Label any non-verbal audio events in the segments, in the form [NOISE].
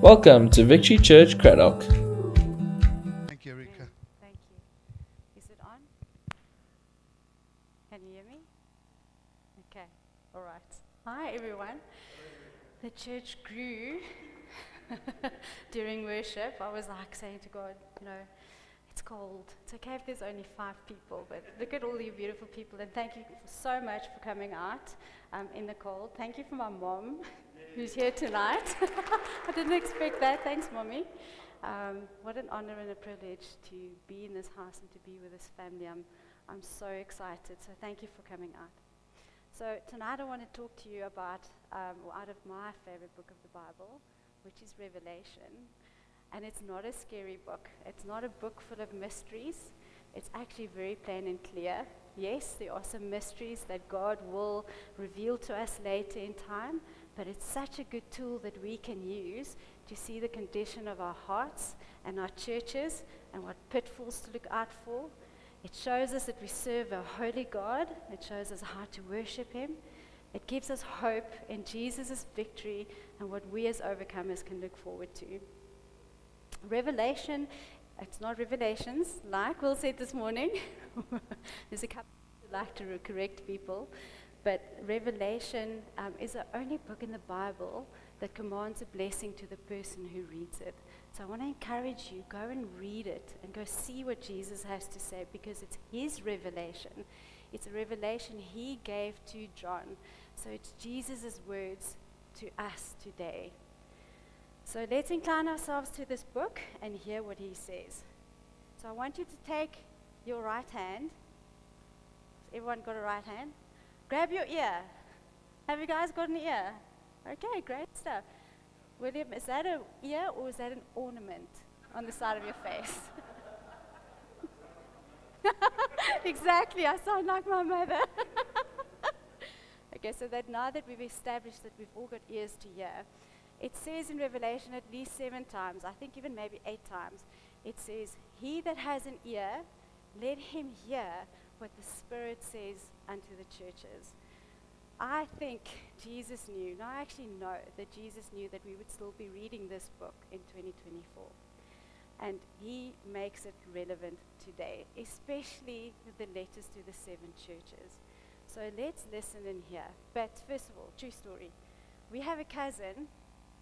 Welcome to Victory Church Cradock. Thank you, Rika. Thank you. Is it on? Can you hear me? Okay, all right. Hi, everyone. The church grew [LAUGHS] during worship. I was like saying to God, you know, it's cold. It's okay if there's only five people, but look at all you beautiful people. And thank you so much for coming out um, in the cold. Thank you for my mom, [LAUGHS] who's here tonight. [LAUGHS] I didn't expect that. Thanks, mommy. Um, what an honor and a privilege to be in this house and to be with this family. I'm, I'm so excited. So thank you for coming out. So tonight I want to talk to you about, um, out of my favorite book of the Bible, which is Revelation. And it's not a scary book. It's not a book full of mysteries. It's actually very plain and clear. Yes, there are some mysteries that God will reveal to us later in time, but it's such a good tool that we can use to see the condition of our hearts and our churches and what pitfalls to look out for. It shows us that we serve a holy God. It shows us how to worship Him. It gives us hope in Jesus' victory and what we as overcomers can look forward to. Revelation, it's not revelations, like Will said this morning. [LAUGHS] There's a couple like to correct people. But Revelation um, is the only book in the Bible that commands a blessing to the person who reads it. So I want to encourage you go and read it and go see what Jesus has to say because it's his revelation. It's a revelation he gave to John. So it's Jesus' words to us today. So let's incline ourselves to this book and hear what he says. So I want you to take your right hand. Has Everyone got a right hand? Grab your ear. Have you guys got an ear? Okay, great stuff. William, is that an ear or is that an ornament on the side of your face? [LAUGHS] exactly, I sound like my mother. [LAUGHS] okay, so that now that we've established that we've all got ears to hear, it says in Revelation at least seven times, I think even maybe eight times, it says, He that has an ear, let him hear what the Spirit says unto the churches. I think Jesus knew, no, I actually know that Jesus knew that we would still be reading this book in 2024. And he makes it relevant today, especially with the letters to the seven churches. So let's listen in here. But first of all, true story. We have a cousin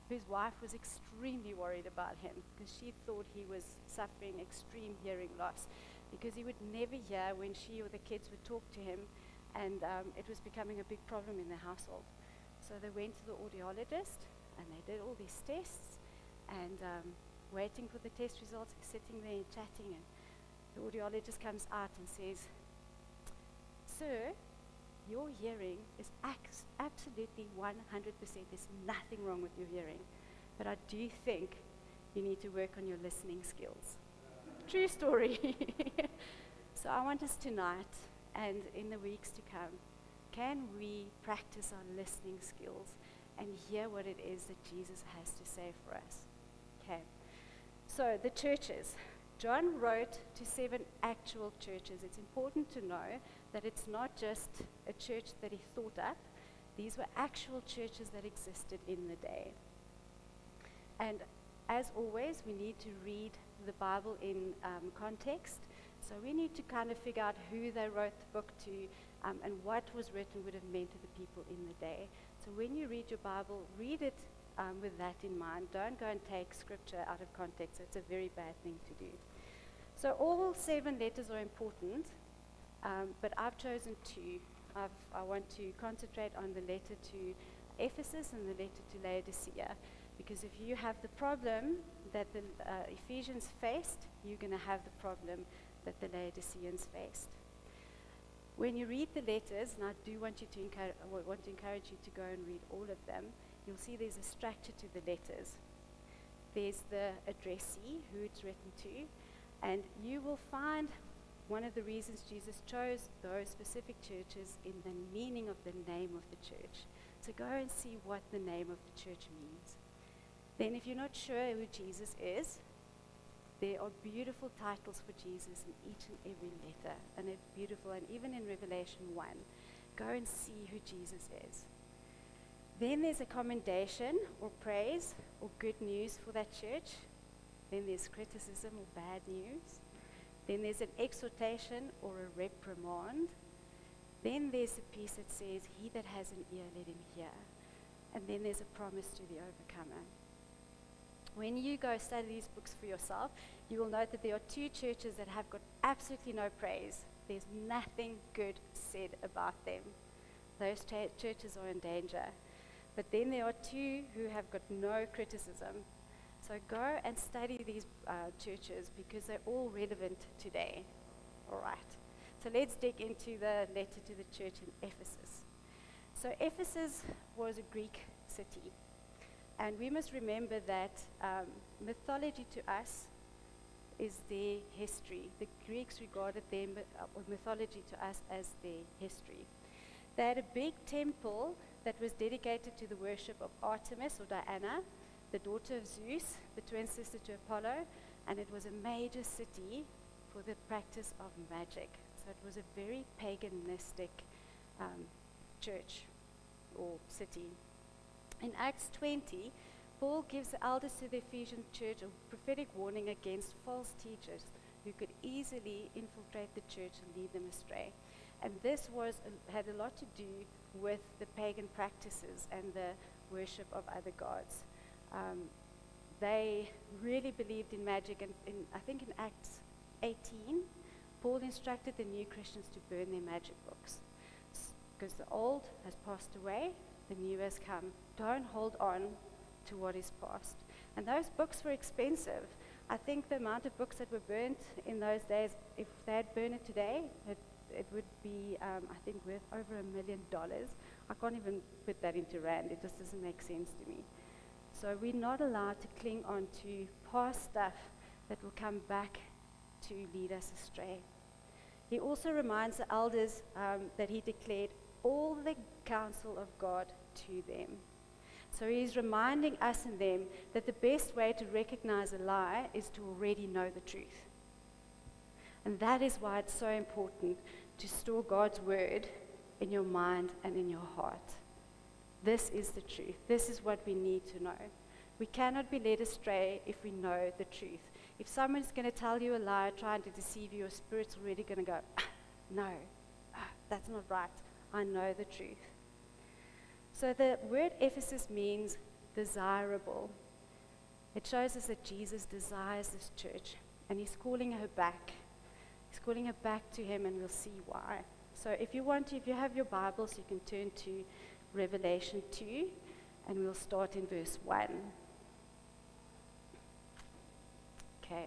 whose wife was extremely worried about him because she thought he was suffering extreme hearing loss because he would never hear when she or the kids would talk to him and um, it was becoming a big problem in the household. So they went to the audiologist and they did all these tests and um, waiting for the test results, sitting there and chatting and the audiologist comes out and says, Sir, your hearing is absolutely 100%. There's nothing wrong with your hearing. But I do think you need to work on your listening skills. True story. [LAUGHS] so I want us tonight and in the weeks to come, can we practice our listening skills and hear what it is that Jesus has to say for us? Okay. So the churches. John wrote to seven actual churches. It's important to know that it's not just a church that he thought up. These were actual churches that existed in the day. And as always, we need to read the Bible in um, context. So we need to kind of figure out who they wrote the book to um, and what was written would have meant to the people in the day. So when you read your Bible, read it um, with that in mind. Don't go and take scripture out of context. It's a very bad thing to do. So all seven letters are important, um, but I've chosen two. I've, I want to concentrate on the letter to Ephesus and the letter to Laodicea. Because if you have the problem that the uh, Ephesians faced, you're going to have the problem that the Laodiceans faced. When you read the letters, and I do want, you to encourage, want to encourage you to go and read all of them, you'll see there's a structure to the letters. There's the addressee, who it's written to, and you will find one of the reasons Jesus chose those specific churches in the meaning of the name of the church. So go and see what the name of the church means. Then, if you're not sure who Jesus is, there are beautiful titles for Jesus in each and every letter, and it's beautiful. And even in Revelation 1, go and see who Jesus is. Then there's a commendation or praise or good news for that church. Then there's criticism or bad news. Then there's an exhortation or a reprimand. Then there's a piece that says, He that has an ear, let him hear. And then there's a promise to the overcomer. When you go study these books for yourself, you will note that there are two churches that have got absolutely no praise. There's nothing good said about them. Those churches are in danger. But then there are two who have got no criticism. So go and study these uh, churches because they're all relevant today. All right. So let's dig into the letter to the church in Ephesus. So Ephesus was a Greek city. And we must remember that um, mythology to us is their history. The Greeks regarded their uh, mythology to us as their history. They had a big temple that was dedicated to the worship of Artemis or Diana, the daughter of Zeus, the twin sister to Apollo, and it was a major city for the practice of magic. So it was a very paganistic um, church or city. In Acts 20, Paul gives the elders to the Ephesian church a prophetic warning against false teachers who could easily infiltrate the church and lead them astray. And this was, had a lot to do with the pagan practices and the worship of other gods. Um, they really believed in magic, and in, I think in Acts 18, Paul instructed the new Christians to burn their magic books because the old has passed away, the new has come. Don't hold on to what is past. And those books were expensive. I think the amount of books that were burnt in those days, if they had burned it today, it, it would be, um, I think, worth over a million dollars. I can't even put that into rand. It just doesn't make sense to me. So we're not allowed to cling on to past stuff that will come back to lead us astray. He also reminds the elders um, that he declared all the counsel of God to them. So he's reminding us and them that the best way to recognize a lie is to already know the truth. And that is why it's so important to store God's word in your mind and in your heart. This is the truth. This is what we need to know. We cannot be led astray if we know the truth. If someone's going to tell you a lie, trying to deceive you, your spirit's already going to go, ah, no, ah, that's not right. I know the truth. So the word Ephesus means desirable. It shows us that Jesus desires this church and he's calling her back. He's calling her back to him, and we'll see why. So if you want to, if you have your Bibles, you can turn to Revelation 2, and we'll start in verse 1. Okay.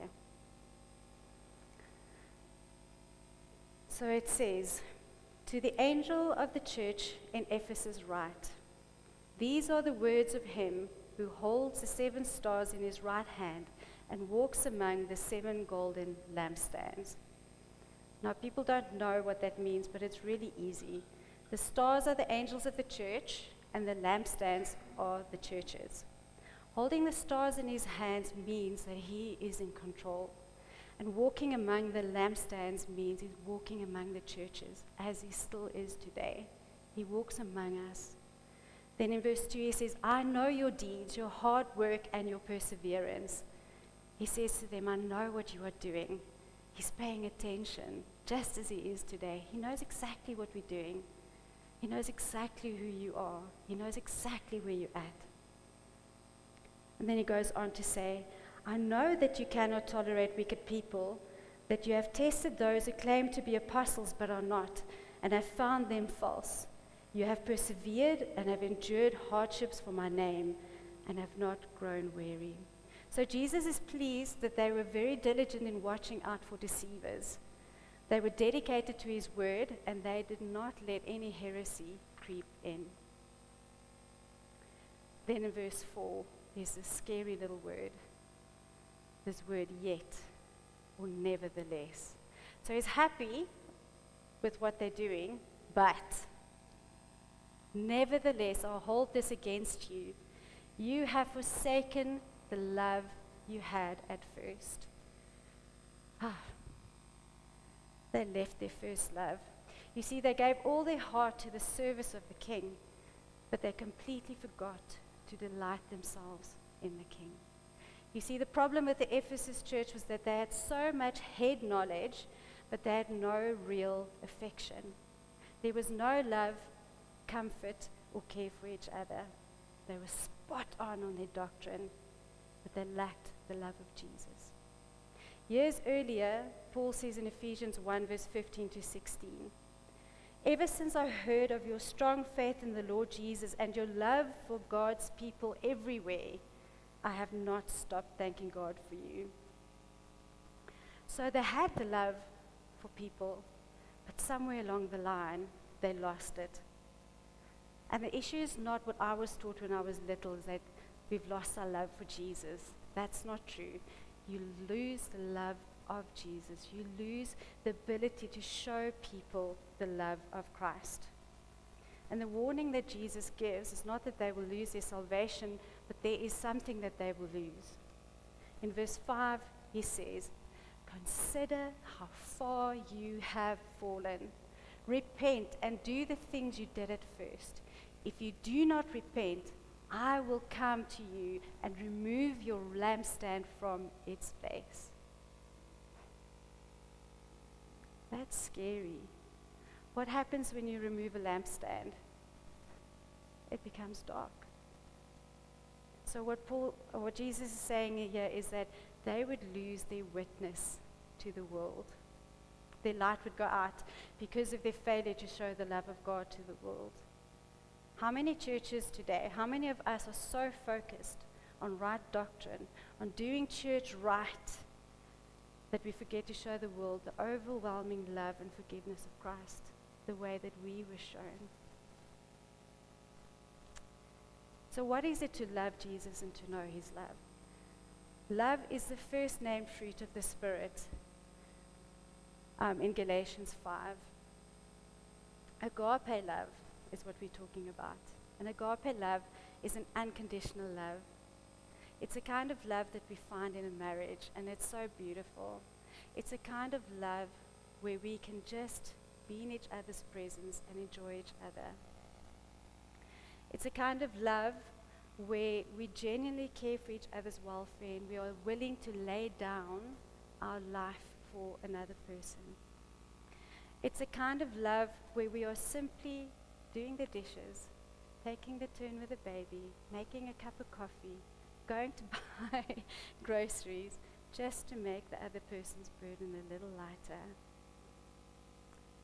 So it says, To the angel of the church in Ephesus, write, These are the words of him who holds the seven stars in his right hand and walks among the seven golden lampstands. Now, people don't know what that means, but it's really easy. The stars are the angels of the church, and the lampstands are the churches. Holding the stars in his hands means that he is in control. And walking among the lampstands means he's walking among the churches, as he still is today. He walks among us. Then in verse 2, he says, I know your deeds, your hard work, and your perseverance. He says to them, I know what you are doing. He's paying attention, just as he is today. He knows exactly what we're doing. He knows exactly who you are. He knows exactly where you're at. And then he goes on to say, I know that you cannot tolerate wicked people, that you have tested those who claim to be apostles but are not, and have found them false. You have persevered and have endured hardships for my name, and have not grown weary. So Jesus is pleased that they were very diligent in watching out for deceivers. They were dedicated to his word, and they did not let any heresy creep in. Then in verse 4, there's this scary little word. This word, yet, or nevertheless. So he's happy with what they're doing, but nevertheless, I'll hold this against you. You have forsaken the love you had at first. Ah, they left their first love. You see, they gave all their heart to the service of the king, but they completely forgot to delight themselves in the King. You see, the problem with the Ephesus church was that they had so much head knowledge, but they had no real affection. There was no love, comfort, or care for each other. They were spot on on their doctrine, but they lacked the love of Jesus. Years earlier, Paul says in Ephesians 1, verse 15 to 16, Ever since I heard of your strong faith in the Lord Jesus and your love for God's people everywhere, I have not stopped thanking God for you. So they had the love for people, but somewhere along the line, they lost it. And the issue is not what I was taught when I was little, is that we've lost our love for Jesus. That's not true. You lose the love of Jesus. You lose the ability to show people the love of Christ. And the warning that Jesus gives is not that they will lose their salvation, but there is something that they will lose. In verse 5, he says, Consider how far you have fallen. Repent and do the things you did at first. If you do not repent, I will come to you and remove your lampstand from its place. That's scary. What happens when you remove a lampstand? It becomes dark. So what Paul what Jesus is saying here is that they would lose their witness to the world. Their light would go out because of their failure to show the love of God to the world. How many churches today, how many of us are so focused on right doctrine, on doing church right, that we forget to show the world the overwhelming love and forgiveness of Christ the way that we were shown? So, what is it to love Jesus and to know his love? Love is the first named fruit of the Spirit um, in Galatians 5. Agape love is what we're talking about. And agape love is an unconditional love. It's a kind of love that we find in a marriage, and it's so beautiful. It's a kind of love where we can just be in each other's presence and enjoy each other. It's a kind of love where we genuinely care for each other's welfare and we are willing to lay down our life for another person. It's a kind of love where we are simply doing the dishes, taking the turn with the baby, making a cup of coffee, going to [LAUGHS] buy groceries just to make the other person's burden a little lighter.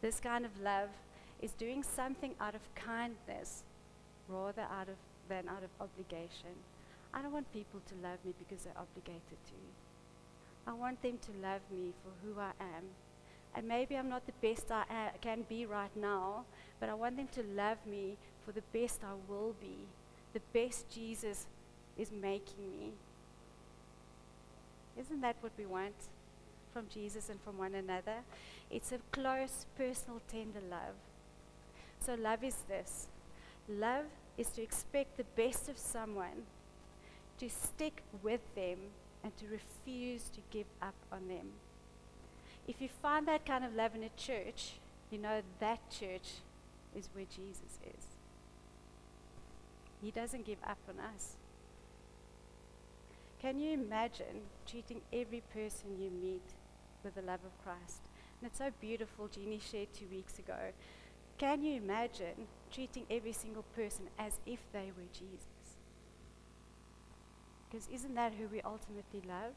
This kind of love is doing something out of kindness rather out of, than out of obligation. I don't want people to love me because they're obligated to. I want them to love me for who I am. And maybe I'm not the best I a- can be right now, but I want them to love me for the best I will be, the best Jesus is making me. Isn't that what we want from Jesus and from one another? It's a close, personal, tender love. So, love is this love is to expect the best of someone, to stick with them, and to refuse to give up on them. If you find that kind of love in a church, you know that church is where Jesus is. He doesn't give up on us. Can you imagine treating every person you meet with the love of Christ? And it's so beautiful, Jeannie shared two weeks ago. Can you imagine treating every single person as if they were Jesus? Because isn't that who we ultimately love?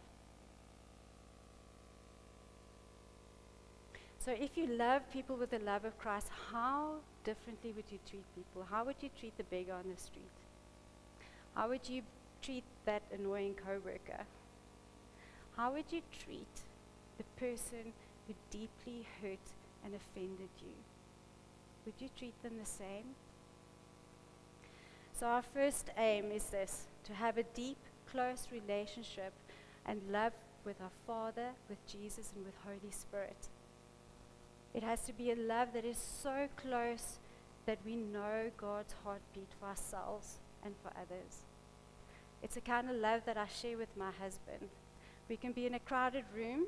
So if you love people with the love of Christ, how differently would you treat people? How would you treat the beggar on the street? How would you treat that annoying coworker? How would you treat the person who deeply hurt and offended you? Would you treat them the same? So, our first aim is this to have a deep, close relationship and love with our Father, with Jesus, and with Holy Spirit. It has to be a love that is so close that we know God's heartbeat for ourselves and for others. It's a kind of love that I share with my husband. We can be in a crowded room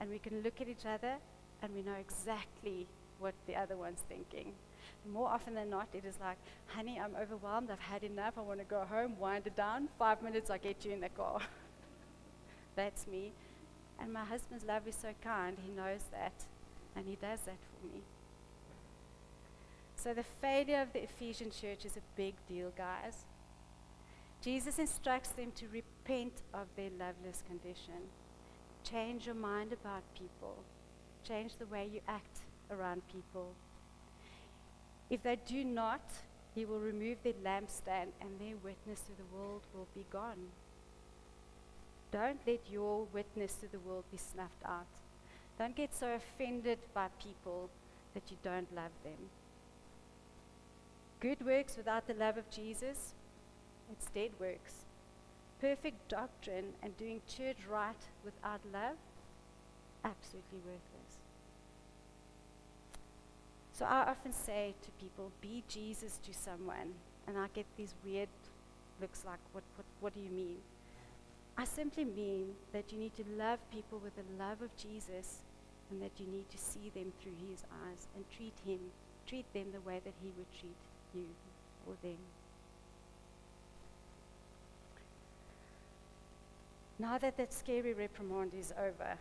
and we can look at each other and we know exactly what the other one's thinking. More often than not, it is like, honey, I'm overwhelmed. I've had enough. I want to go home, wind it down. Five minutes, I'll get you in the car. [LAUGHS] That's me. And my husband's love is so kind. He knows that. And he does that for me. So the failure of the Ephesian church is a big deal, guys. Jesus instructs them to repent of their loveless condition. Change your mind about people. Change the way you act around people. If they do not, he will remove their lampstand and their witness to the world will be gone. Don't let your witness to the world be snuffed out. Don't get so offended by people that you don't love them. Good works without the love of Jesus, it's dead works. Perfect doctrine and doing church right without love, absolutely worthless. So I often say to people, be Jesus to someone. And I get these weird looks like, what, what, what do you mean? I simply mean that you need to love people with the love of Jesus and that you need to see them through his eyes and treat him, treat them the way that he would treat you or them. Now that that scary reprimand is over,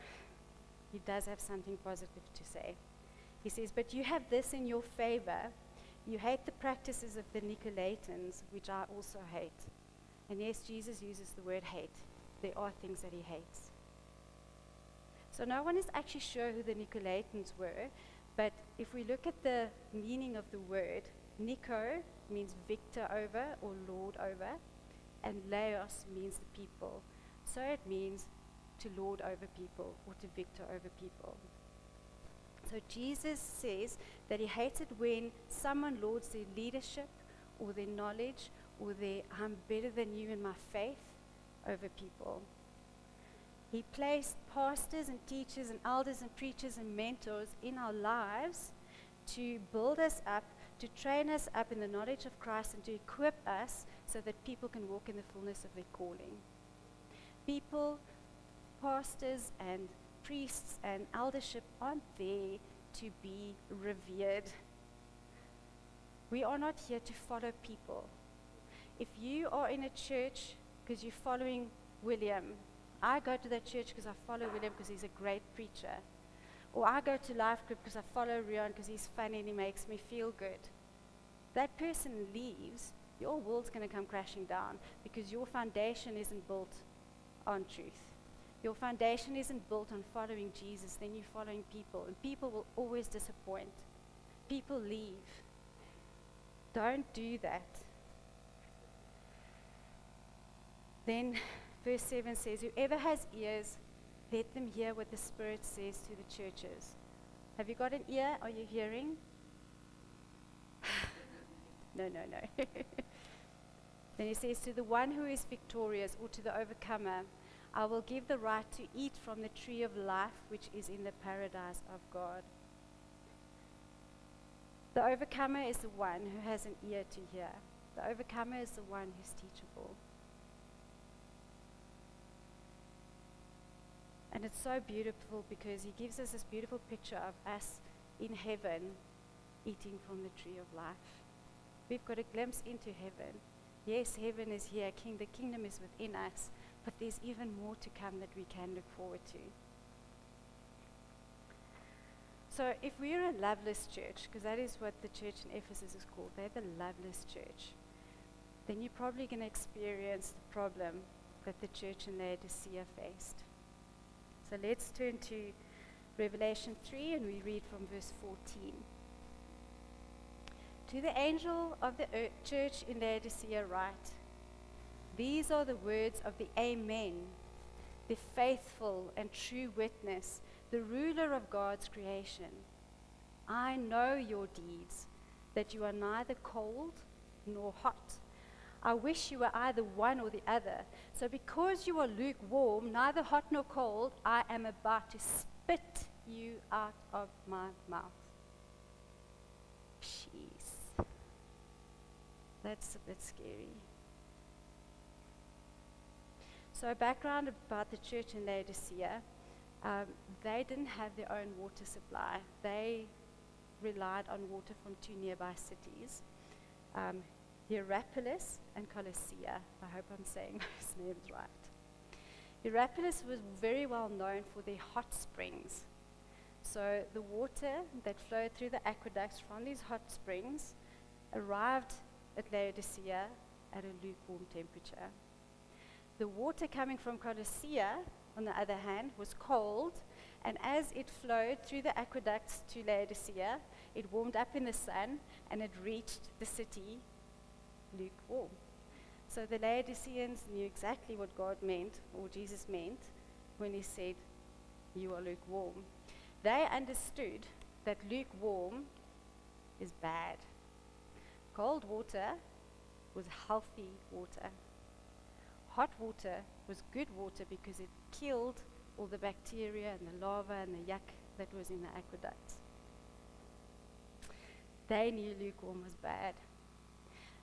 he does have something positive to say. He says, But you have this in your favor. You hate the practices of the Nicolaitans, which I also hate. And yes, Jesus uses the word hate there are things that he hates. So no one is actually sure who the Nicolaitans were, but if we look at the meaning of the word, Nico means victor over or lord over, and Laos means the people. So it means to lord over people or to victor over people. So Jesus says that he hates it when someone lords their leadership or their knowledge or their I'm better than you in my faith over people. He placed pastors and teachers and elders and preachers and mentors in our lives to build us up, to train us up in the knowledge of Christ, and to equip us so that people can walk in the fullness of their calling. People, pastors, and priests and eldership aren't there to be revered. We are not here to follow people. If you are in a church because you're following William. I go to that church because I follow William because he's a great preacher. Or I go to life group because I follow Rion because he's funny and he makes me feel good. That person leaves, your world's going to come crashing down because your foundation isn't built on truth. Your foundation isn't built on following Jesus, then you're following people. And people will always disappoint. People leave. Don't do that. Then verse 7 says, Whoever has ears, let them hear what the Spirit says to the churches. Have you got an ear? Are you hearing? [LAUGHS] no, no, no. [LAUGHS] then he says, To the one who is victorious or to the overcomer, I will give the right to eat from the tree of life which is in the paradise of God. The overcomer is the one who has an ear to hear. The overcomer is the one who's teachable. And it's so beautiful because he gives us this beautiful picture of us in heaven eating from the tree of life. We've got a glimpse into heaven. Yes, heaven is here, King, the kingdom is within us, but there's even more to come that we can look forward to. So, if we're a loveless church, because that is what the church in Ephesus is called, they're the loveless church, then you're probably going to experience the problem that the church in Laodicea faced. So let's turn to Revelation 3 and we read from verse 14. To the angel of the church in Laodicea, write These are the words of the Amen, the faithful and true witness, the ruler of God's creation. I know your deeds, that you are neither cold nor hot. I wish you were either one or the other. So, because you are lukewarm, neither hot nor cold, I am about to spit you out of my mouth. Jeez. That's a bit scary. So, background about the church in Laodicea um, they didn't have their own water supply. They relied on water from two nearby cities, um, Hierapolis and Colossia. I hope I'm saying [LAUGHS] those names right. Hierapolis was very well known for their hot springs. So the water that flowed through the aqueducts from these hot springs arrived at Laodicea at a lukewarm temperature. The water coming from Colossia, on the other hand, was cold, and as it flowed through the aqueducts to Laodicea, it warmed up in the sun and it reached the city lukewarm. So the Laodiceans knew exactly what God meant, or Jesus meant, when he said, You are lukewarm. They understood that lukewarm is bad. Cold water was healthy water. Hot water was good water because it killed all the bacteria and the lava and the yuck that was in the aqueducts. They knew lukewarm was bad.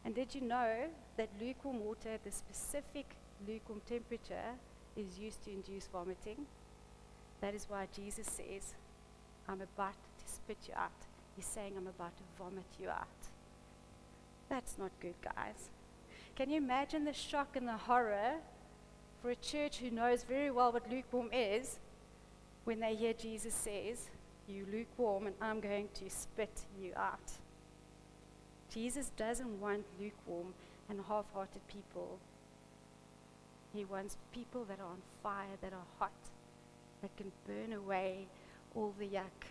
And did you know that lukewarm water at the specific lukewarm temperature is used to induce vomiting? That is why Jesus says, I'm about to spit you out. He's saying, I'm about to vomit you out. That's not good, guys. Can you imagine the shock and the horror for a church who knows very well what lukewarm is when they hear Jesus says, You lukewarm, and I'm going to spit you out? Jesus doesn't want lukewarm and half hearted people. He wants people that are on fire, that are hot, that can burn away all the yuck.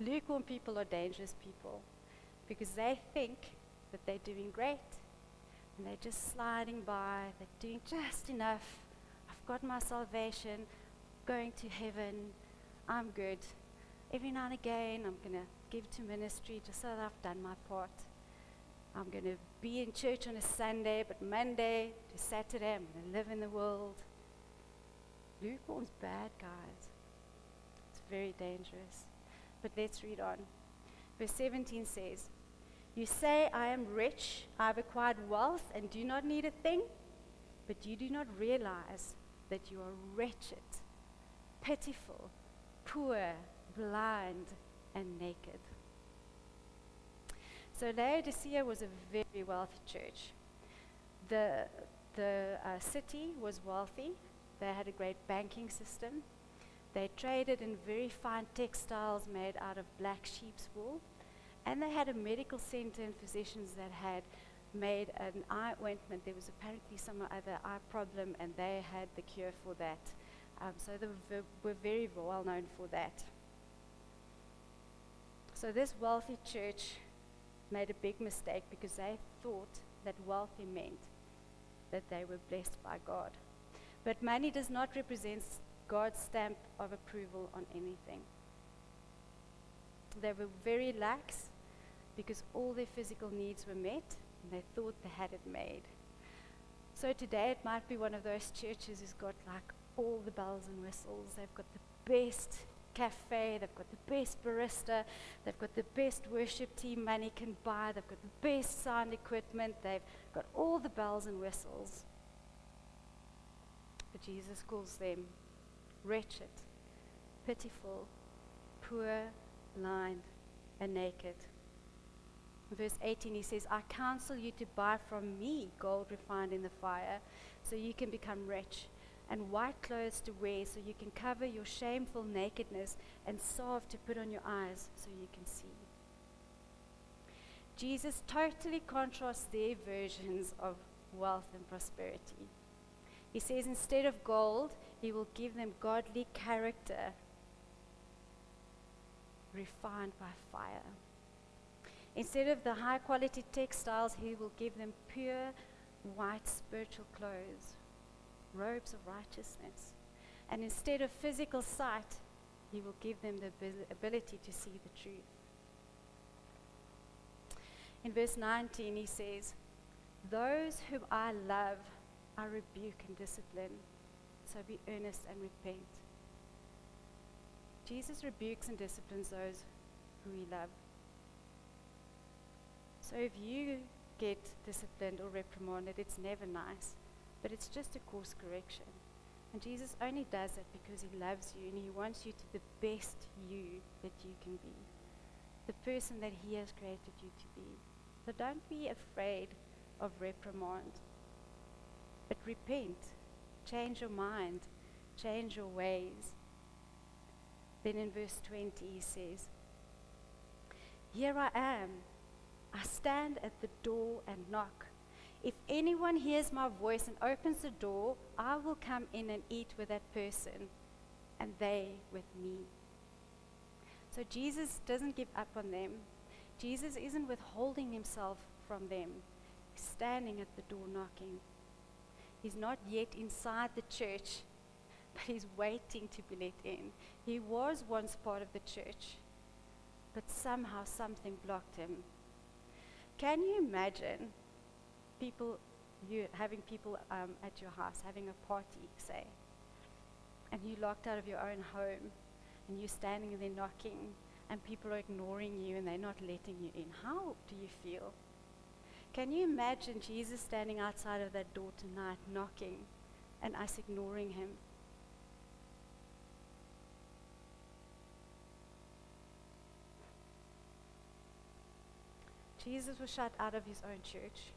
Lukewarm people are dangerous people because they think that they're doing great and they're just sliding by, they're doing just enough. I've got my salvation, going to heaven, I'm good. Every now and again, I'm going to give to ministry just so that I've done my part. I'm going to be in church on a Sunday, but Monday to Saturday, I'm going to live in the world. Lukewarm's bad, guys. It's very dangerous. But let's read on. Verse 17 says, You say, I am rich, I've acquired wealth, and do not need a thing, but you do not realize that you are wretched, pitiful, poor, blind, and naked. So Laodicea was a very wealthy church. The, the uh, city was wealthy. They had a great banking system. They traded in very fine textiles made out of black sheep's wool. And they had a medical center and physicians that had made an eye ointment. There was apparently some other eye problem, and they had the cure for that. Um, so they were, were very well known for that. So this wealthy church made a big mistake because they thought that wealthy meant that they were blessed by God. But money does not represent God's stamp of approval on anything. They were very lax because all their physical needs were met and they thought they had it made. So today it might be one of those churches who's got like all the bells and whistles. They've got the best cafe, they've got the best barista, they've got the best worship team money can buy, they've got the best sound equipment, they've got all the bells and whistles. But Jesus calls them wretched, pitiful, poor, blind, and naked. In verse 18, he says, I counsel you to buy from me gold refined in the fire, so you can become rich, and white clothes to wear, so you can cover your shameful nakedness, and salve to put on your eyes, so you can see. Jesus totally contrasts their versions of wealth and prosperity. He says instead of gold, he will give them godly character refined by fire. Instead of the high quality textiles, he will give them pure white spiritual clothes, robes of righteousness. And instead of physical sight, he will give them the ability to see the truth. In verse 19, he says, Those whom I love, I rebuke and discipline. So be earnest and repent. Jesus rebukes and disciplines those who he loves. So if you get disciplined or reprimanded, it's never nice, but it's just a course correction. And Jesus only does that because he loves you and he wants you to the best you that you can be, the person that he has created you to be. So don't be afraid of reprimand, but repent, change your mind, change your ways. Then in verse 20 he says, Here I am. I stand at the door and knock. If anyone hears my voice and opens the door, I will come in and eat with that person, and they with me. So Jesus doesn't give up on them. Jesus isn't withholding himself from them. He's standing at the door knocking. He's not yet inside the church, but he's waiting to be let in. He was once part of the church, but somehow something blocked him. Can you imagine people, you having people um, at your house, having a party, say, and you locked out of your own home, and you're standing there knocking, and people are ignoring you and they're not letting you in? How do you feel? Can you imagine Jesus standing outside of that door tonight, knocking, and us ignoring him? Jesus was shut out of his own church.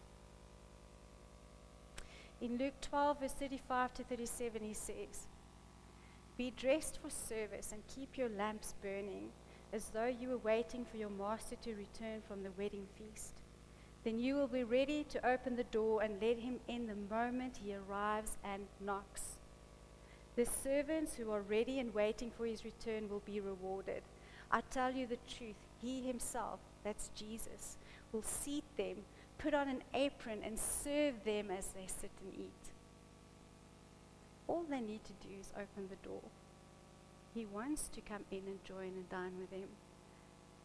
In Luke 12, verse 35 to 37, he says, Be dressed for service and keep your lamps burning, as though you were waiting for your master to return from the wedding feast. Then you will be ready to open the door and let him in the moment he arrives and knocks. The servants who are ready and waiting for his return will be rewarded. I tell you the truth, he himself, that's Jesus, will seat them, put on an apron, and serve them as they sit and eat. All they need to do is open the door. He wants to come in and join and dine with them.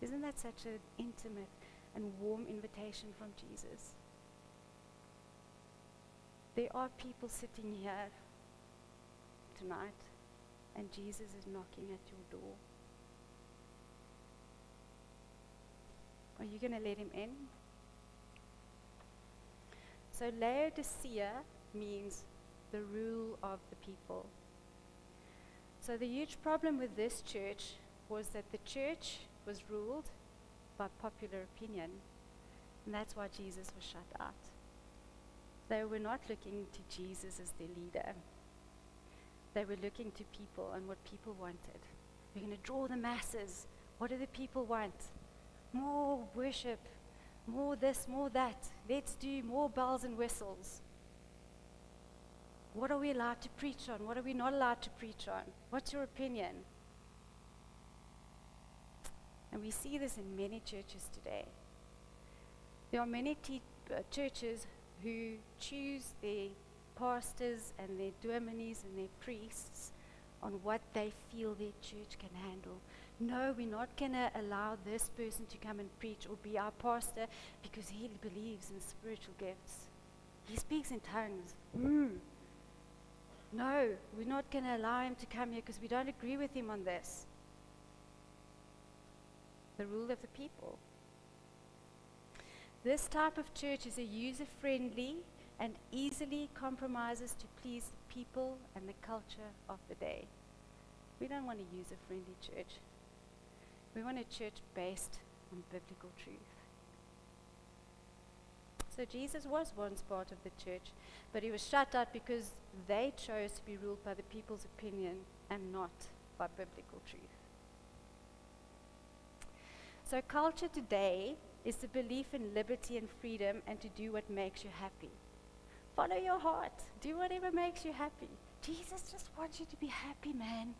Isn't that such an intimate and warm invitation from Jesus? There are people sitting here tonight, and Jesus is knocking at your door. Are you going to let him in? So, Laodicea means the rule of the people. So, the huge problem with this church was that the church was ruled by popular opinion, and that's why Jesus was shut out. They were not looking to Jesus as their leader, they were looking to people and what people wanted. We're going to draw the masses. What do the people want? more worship, more this, more that. Let's do more bells and whistles. What are we allowed to preach on? What are we not allowed to preach on? What's your opinion? And we see this in many churches today. There are many uh, churches who choose their pastors and their dominees and their priests on what they feel their church can handle no, we're not going to allow this person to come and preach or be our pastor because he believes in spiritual gifts. He speaks in tongues. Mm. No, we're not going to allow him to come here because we don't agree with him on this. The rule of the people. This type of church is a user friendly and easily compromises to please the people and the culture of the day. We don't want a user friendly church. We want a church based on biblical truth. So Jesus was once part of the church, but he was shut out because they chose to be ruled by the people's opinion and not by biblical truth. So, culture today is the belief in liberty and freedom and to do what makes you happy. Follow your heart, do whatever makes you happy. Jesus just wants you to be happy, man.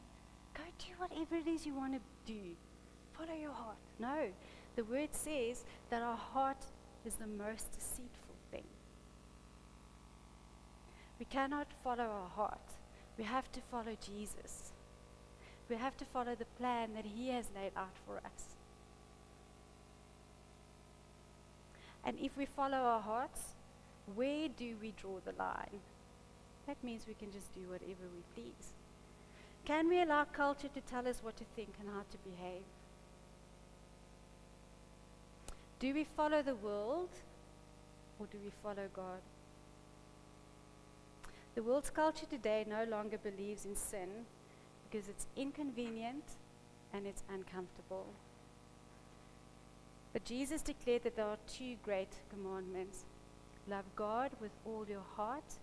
Go do whatever it is you want to do follow your heart. No, the word says that our heart is the most deceitful thing. We cannot follow our heart. We have to follow Jesus. We have to follow the plan that He has laid out for us. And if we follow our hearts, where do we draw the line? That means we can just do whatever we please. Can we allow culture to tell us what to think and how to behave? Do we follow the world or do we follow God? The world's culture today no longer believes in sin because it's inconvenient and it's uncomfortable. But Jesus declared that there are two great commandments love God with all your heart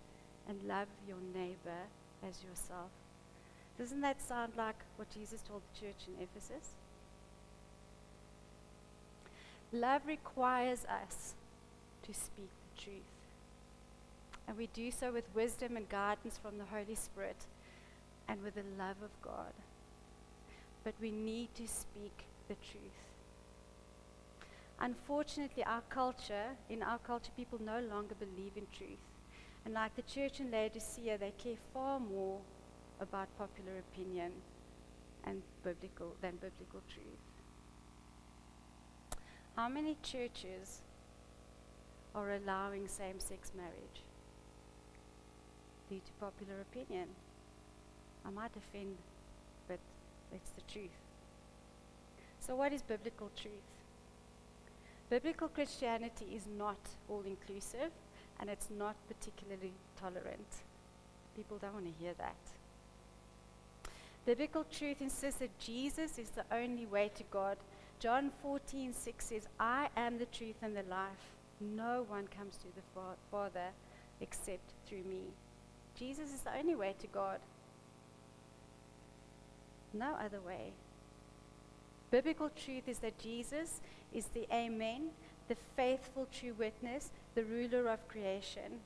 and love your neighbor as yourself. Doesn't that sound like what Jesus told the church in Ephesus? Love requires us to speak the truth. And we do so with wisdom and guidance from the Holy Spirit and with the love of God. But we need to speak the truth. Unfortunately, our culture, in our culture, people no longer believe in truth. And like the church in Laodicea, they care far more about popular opinion and biblical than biblical truth. How many churches are allowing same sex marriage due to popular opinion? I might offend, but it's the truth. So, what is biblical truth? Biblical Christianity is not all inclusive and it's not particularly tolerant. People don't want to hear that. Biblical truth insists that Jesus is the only way to God. John 14, 6 says, I am the truth and the life. No one comes to the Father except through me. Jesus is the only way to God. No other way. Biblical truth is that Jesus is the Amen, the faithful true witness, the ruler of creation.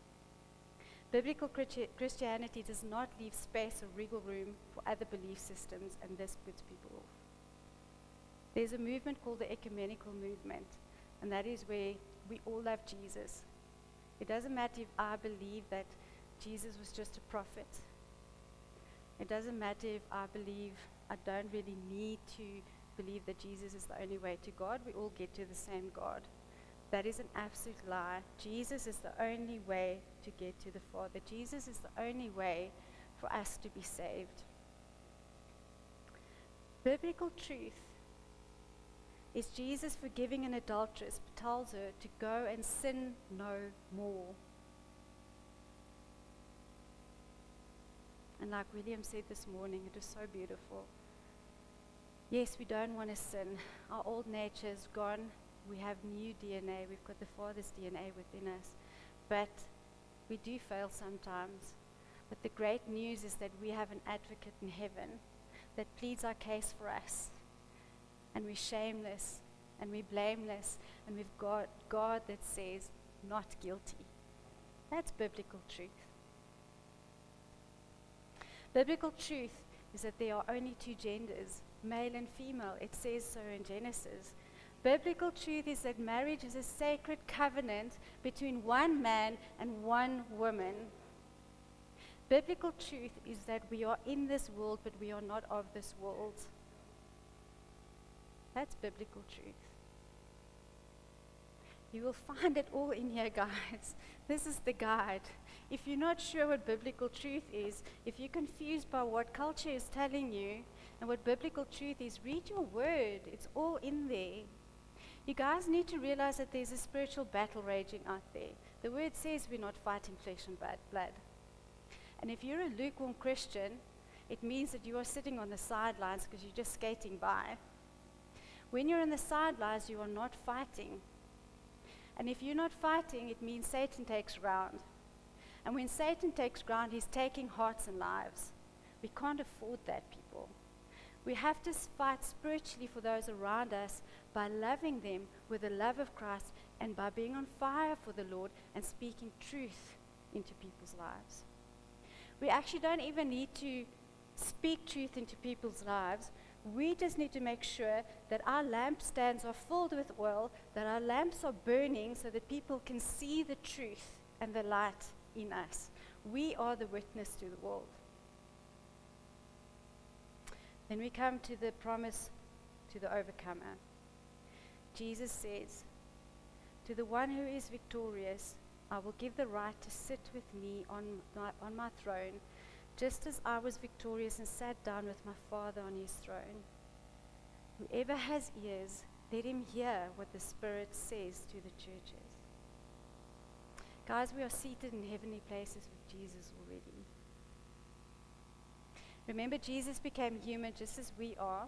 Biblical Christianity does not leave space or wriggle room for other belief systems, and this puts people off. There's a movement called the ecumenical movement, and that is where we all love Jesus. It doesn't matter if I believe that Jesus was just a prophet. It doesn't matter if I believe I don't really need to believe that Jesus is the only way to God. We all get to the same God. That is an absolute lie. Jesus is the only way to get to the Father. Jesus is the only way for us to be saved. Biblical truth is Jesus forgiving an adulteress, but tells her to go and sin no more. And like William said this morning, it was so beautiful. Yes, we don't want to sin. Our old nature is gone we have new DNA, we've got the Father's DNA within us. But we do fail sometimes. But the great news is that we have an advocate in heaven that pleads our case for us. And we're shameless and we're blameless and we've got God that says, not guilty. That's biblical truth. Biblical truth is that there are only two genders, male and female. It says so in Genesis. Biblical truth is that marriage is a sacred covenant between one man and one woman. Biblical truth is that we are in this world, but we are not of this world. That's biblical truth. You will [LAUGHS] find it all in here, guys. This is the guide. If you're not sure what biblical truth is, if you're confused by what culture is telling you and what biblical truth is, read your word. It's all in there. You guys need to realize that there's a spiritual battle raging out there. The word says we're not fighting flesh and blood. And if you're a lukewarm Christian, it means that you are sitting on the sidelines because you're just skating by. When you're on the sidelines, you are not fighting. And if you're not fighting, it means Satan takes ground. And when Satan takes ground, he's taking hearts and lives. We can't afford that, people. We have to fight spiritually for those around us by loving them with the love of Christ and by being on fire for the Lord and speaking truth into people's lives. We actually don't even need to speak truth into people's lives. We just need to make sure that our lampstands are filled with oil, that our lamps are burning so that people can see the truth and the light in us. We are the witness to the world. Then we come to the promise to the overcomer. Jesus says, To the one who is victorious, I will give the right to sit with me on my, on my throne, just as I was victorious and sat down with my Father on his throne. Whoever has ears, let him hear what the Spirit says to the churches. Guys, we are seated in heavenly places with Jesus already. Remember, Jesus became human just as we are,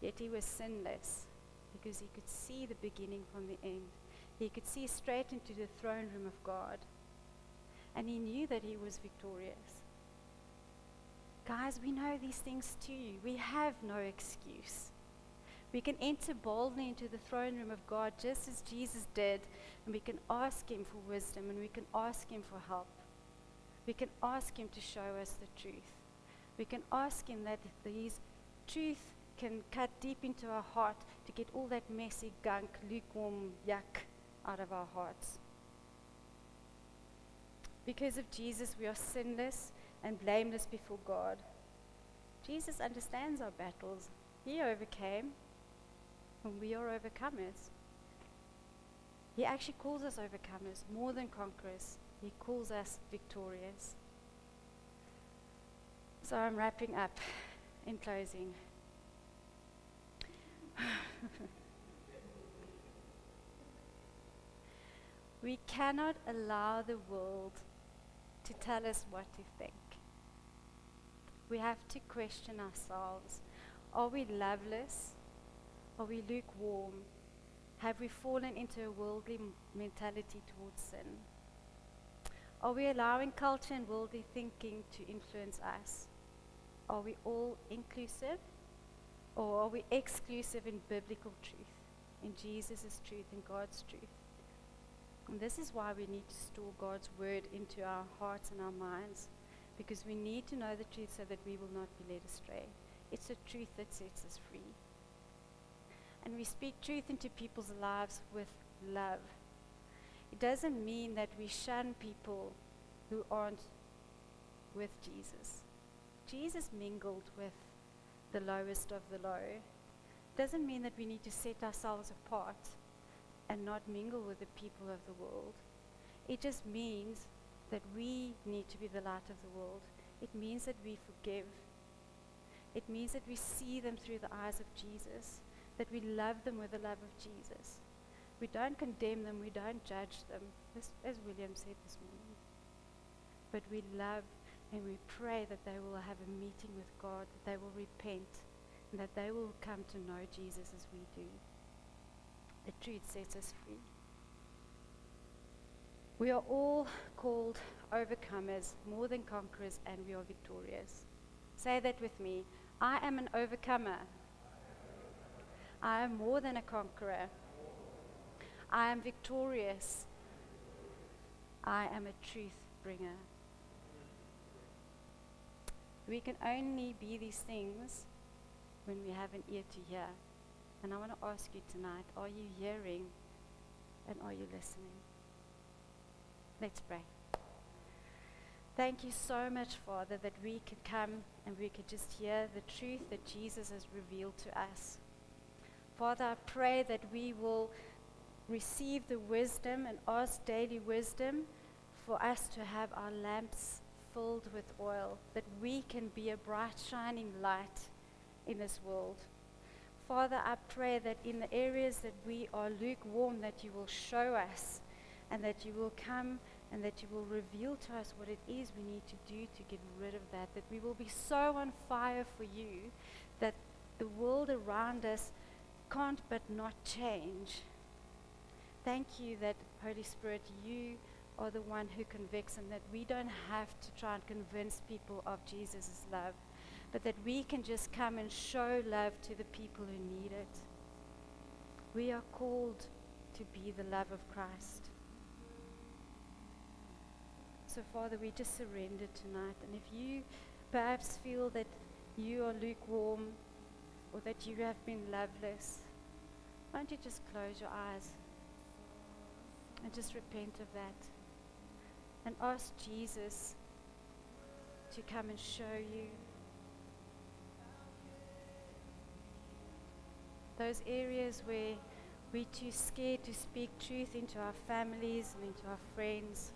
yet he was sinless because he could see the beginning from the end. He could see straight into the throne room of God. And he knew that he was victorious. Guys, we know these things too. We have no excuse. We can enter boldly into the throne room of God just as Jesus did, and we can ask Him for wisdom and we can ask Him for help. We can ask Him to show us the truth. We can ask Him that these truth can cut deep into our heart to get all that messy gunk, lukewarm yuck out of our hearts. Because of Jesus, we are sinless and blameless before God. Jesus understands our battles. He overcame, and we are overcomers. He actually calls us overcomers, more than conquerors. He calls us victorious. So I'm wrapping up in closing. [LAUGHS] we cannot allow the world to tell us what to think. We have to question ourselves. Are we loveless? Are we lukewarm? Have we fallen into a worldly mentality towards sin? Are we allowing culture and worldly thinking to influence us? Are we all inclusive? Or are we exclusive in biblical truth, in Jesus' truth, in God's truth? And this is why we need to store God's word into our hearts and our minds, because we need to know the truth so that we will not be led astray. It's the truth that sets us free. And we speak truth into people's lives with love. It doesn't mean that we shun people who aren't with Jesus. Jesus mingled with the lowest of the low. Doesn't mean that we need to set ourselves apart and not mingle with the people of the world. It just means that we need to be the light of the world. It means that we forgive. It means that we see them through the eyes of Jesus, that we love them with the love of Jesus. We don't condemn them, we don't judge them, as, as William said this morning. But we love and we pray that they will have a meeting with God, that they will repent, and that they will come to know Jesus as we do. The truth sets us free. We are all called overcomers, more than conquerors, and we are victorious. Say that with me. I am an overcomer. I am more than a conqueror. I am victorious. I am a truth bringer. We can only be these things when we have an ear to hear. And I want to ask you tonight are you hearing and are you listening? Let's pray. Thank you so much, Father, that we could come and we could just hear the truth that Jesus has revealed to us. Father, I pray that we will receive the wisdom and ask daily wisdom for us to have our lamps filled with oil, that we can be a bright, shining light in this world. Father, I pray that in the areas that we are lukewarm, that you will show us and that you will come and that you will reveal to us what it is we need to do to get rid of that, that we will be so on fire for you that the world around us can't but not change. Thank you that, Holy Spirit, you are the one who convicts and that we don't have to try and convince people of Jesus' love, but that we can just come and show love to the people who need it. We are called to be the love of Christ. So, Father, we just surrender tonight. And if you perhaps feel that you are lukewarm or that you have been loveless, why don't you just close your eyes and just repent of that? And ask Jesus to come and show you those areas where we're too scared to speak truth into our families and into our friends